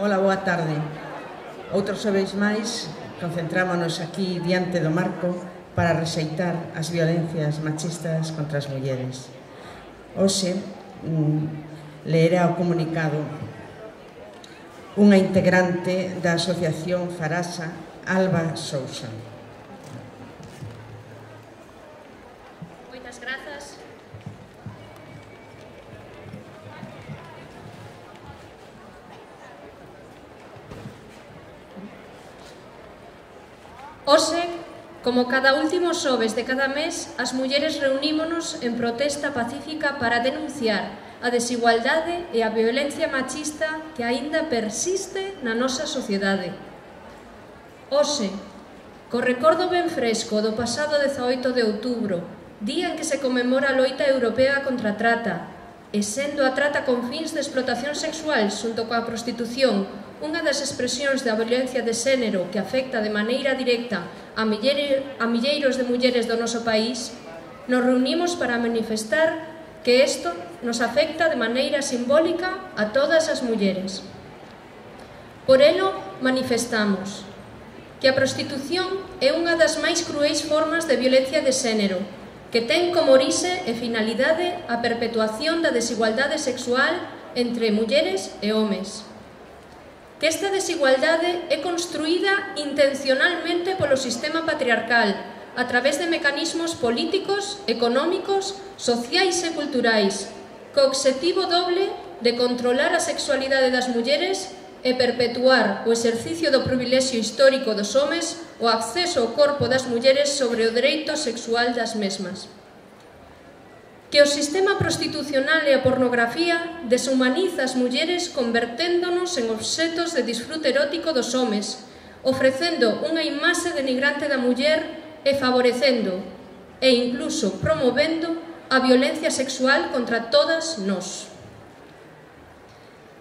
Ola, boa tarde. Outros xoveis máis, concentrámonos aquí diante do marco para rexeitar as violencias machistas contra as mulleres. Hoxe, mm, leerá o comunicado unha integrante da Asociación Farasa, Alba Sousa. Hoxe, como cada último xoves de cada mes, as mulleres reunímonos en protesta pacífica para denunciar a desigualdade e a violencia machista que aínda persiste na nosa sociedade. Hoxe, co recordo ben fresco do pasado 18 de outubro, día en que se conmemora a loita europea contra a trata, e sendo a trata con fins de explotación sexual xunto coa prostitución Unha das expresións da violencia de xénero que afecta de maneira directa a, a milleiros de mulleres do noso país, nos reunimos para manifestar que isto nos afecta de maneira simbólica a todas as mulleres. Por elo, manifestamos que a prostitución é unha das máis cruéis formas de violencia de xénero, que ten como orixe e finalidade a perpetuación da desigualdade sexual entre mulleres e homes que esta desigualdade é construída intencionalmente polo sistema patriarcal a través de mecanismos políticos, económicos, sociais e culturais, co obxectivo doble de controlar a sexualidade das mulleres e perpetuar o exercicio do privilexio histórico dos homes o acceso ao corpo das mulleres sobre o dereito sexual das mesmas que o sistema prostitucional e a pornografía deshumaniza as mulleres converténdonos en obxetos de disfrute erótico dos homes, ofrecendo unha imaxe denigrante da muller e favorecendo e incluso promovendo a violencia sexual contra todas nós.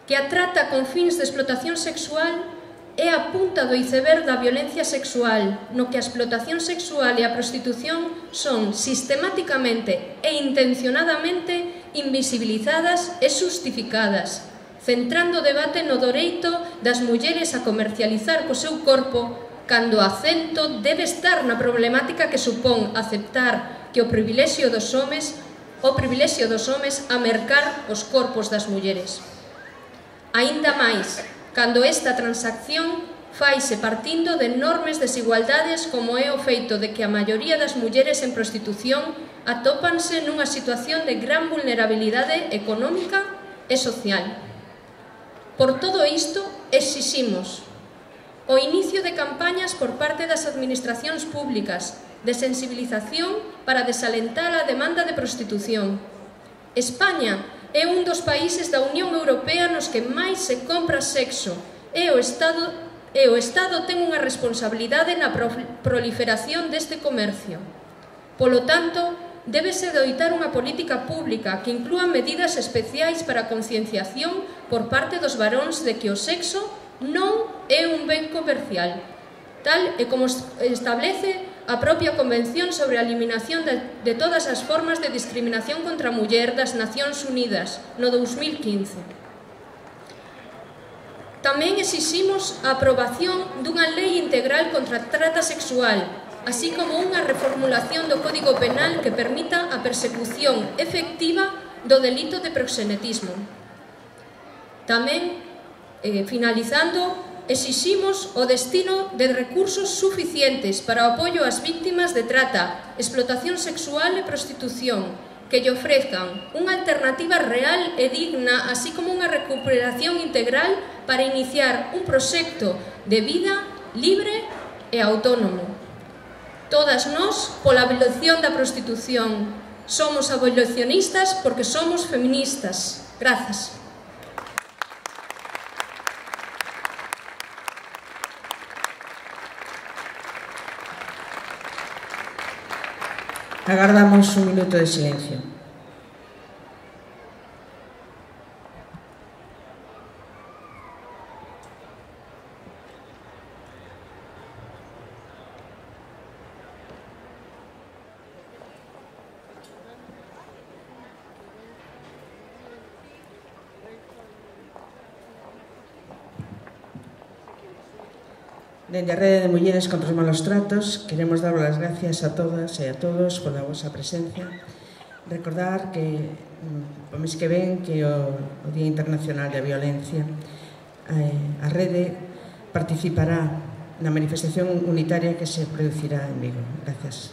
Que a trata con fins de explotación sexual é a punta do iceberg da violencia sexual, no que a explotación sexual e a prostitución son sistemáticamente e intencionadamente invisibilizadas e justificadas, centrando o debate no doreito das mulleres a comercializar co seu corpo cando o acento debe estar na problemática que supón aceptar que o privilexio dos homes o privilexio dos homes a mercar os corpos das mulleres. Aínda máis, cando esta transacción faise partindo de enormes desigualdades como é o feito de que a maioría das mulleres en prostitución atópanse nunha situación de gran vulnerabilidade económica e social. Por todo isto, exiximos o inicio de campañas por parte das administracións públicas de sensibilización para desalentar a demanda de prostitución. España É un dos países da Unión Europea nos que máis se compra sexo e o Estado, e o Estado ten unha responsabilidade na proliferación deste comercio. Polo tanto, débese doitar unha política pública que inclúa medidas especiais para a concienciación por parte dos varóns de que o sexo non é un ben comercial, tal e como establece a propia Convención sobre a Eliminación de, de todas as formas de discriminación contra a muller das Nacións Unidas no 2015. Tamén exiximos a aprobación dunha lei integral contra a trata sexual, así como unha reformulación do Código Penal que permita a persecución efectiva do delito de proxenetismo. Tamén, eh, finalizando, exiximos o destino de recursos suficientes para o apoio ás víctimas de trata, explotación sexual e prostitución, que lle ofrezcan unha alternativa real e digna, así como unha recuperación integral para iniciar un proxecto de vida libre e autónomo. Todas nós pola abolición da prostitución. Somos abolicionistas porque somos feministas. Grazas. Agardamos un minuto de silencio. Dende a Rede de Mulleres contra os Malos Tratos, queremos dar as gracias a todas e a todos pola vosa presencia. Recordar que mm, o mes que ven que o, o Día Internacional da Violencia eh, a Rede participará na manifestación unitaria que se producirá en Vigo. Gracias.